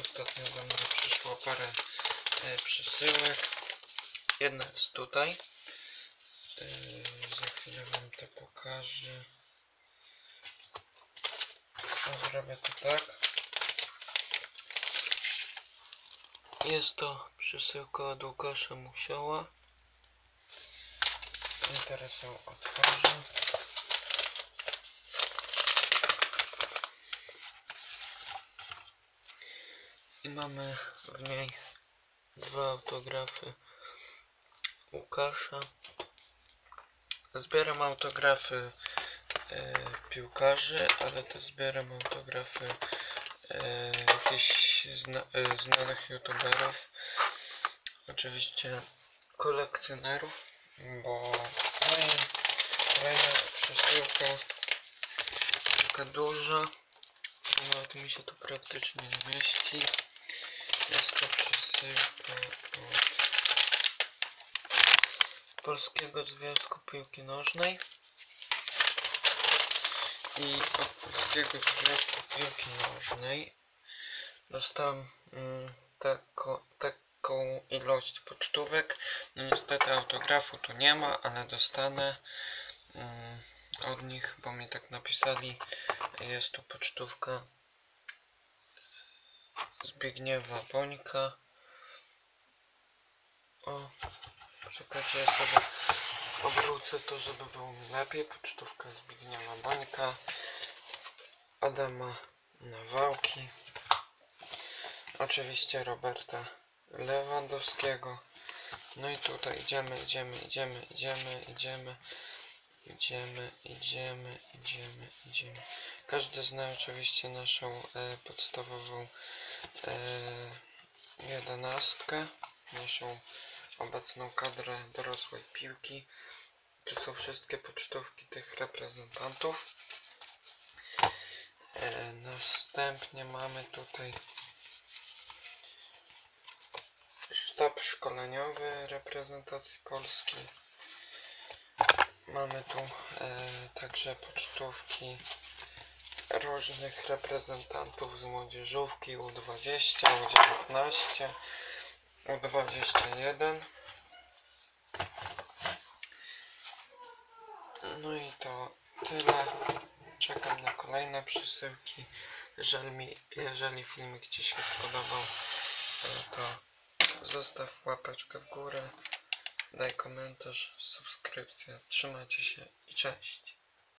Ostatnio do mnie przyszło parę e, przesyłek. Jedna jest tutaj. E, za chwilę wam to pokażę. Zrobię to tak. Jest to przesyłka od Łukasza Musioła. I teraz ją otworzę. I mamy w niej dwa autografy Łukasza. Zbieram autografy e, piłkarzy, ale też zbieram autografy e, jakichś zna, e, znanych youtuberów. Oczywiście kolekcjonerów, bo no i kolejna przesyłka taka duża. Nawet mi się to praktycznie nie mieści. Jest to przesyłka od Polskiego Związku Piłki Nożnej i od Polskiego Związku Piłki Nożnej dostałem mm, tako, taką ilość pocztówek. No niestety autografu tu nie ma, ale dostanę mm, od nich, bo mi tak napisali. Jest tu pocztówka Zbigniewa Bońka. O, czekajcie, ja sobie obrócę to, żeby było mi lepiej. Pocztówka Zbigniewa Bońka. Adama Nawałki. Oczywiście Roberta Lewandowskiego. No i tutaj idziemy, idziemy, idziemy, idziemy, idziemy. Idziemy, idziemy, idziemy, idziemy. Każdy zna oczywiście naszą e, podstawową e, jedenastkę, naszą obecną kadrę dorosłej piłki. Tu są wszystkie pocztówki tych reprezentantów. E, następnie mamy tutaj sztab szkoleniowy reprezentacji Polski. Mamy tu e, także pocztówki różnych reprezentantów z młodzieżówki U20, U19, U21. No i to tyle. Czekam na kolejne przesyłki. Jeżeli, mi, jeżeli filmik Ci się spodobał, e, to zostaw łapeczkę w górę, daj komentarz, subskrypcję. Trzymajcie się i cześć.